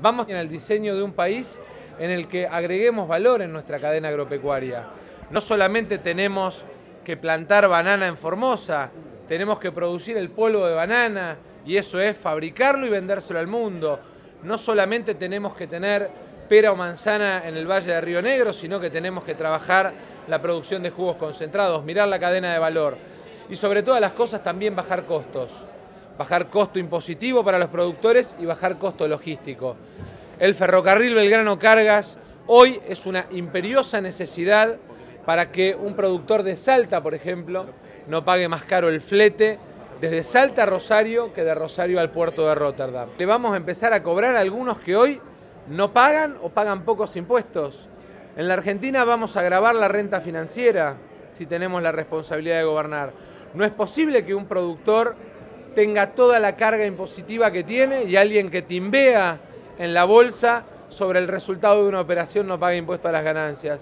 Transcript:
Vamos en el diseño de un país en el que agreguemos valor en nuestra cadena agropecuaria. No solamente tenemos que plantar banana en Formosa, tenemos que producir el polvo de banana y eso es fabricarlo y vendérselo al mundo. No solamente tenemos que tener pera o manzana en el Valle de Río Negro, sino que tenemos que trabajar la producción de jugos concentrados, mirar la cadena de valor y sobre todas las cosas también bajar costos bajar costo impositivo para los productores y bajar costo logístico. El ferrocarril Belgrano Cargas hoy es una imperiosa necesidad para que un productor de Salta, por ejemplo, no pague más caro el flete desde Salta a Rosario que de Rosario al puerto de Rotterdam. Le vamos a empezar a cobrar a algunos que hoy no pagan o pagan pocos impuestos. En la Argentina vamos a grabar la renta financiera si tenemos la responsabilidad de gobernar. No es posible que un productor tenga toda la carga impositiva que tiene y alguien que timbea en la bolsa sobre el resultado de una operación no pague impuesto a las ganancias.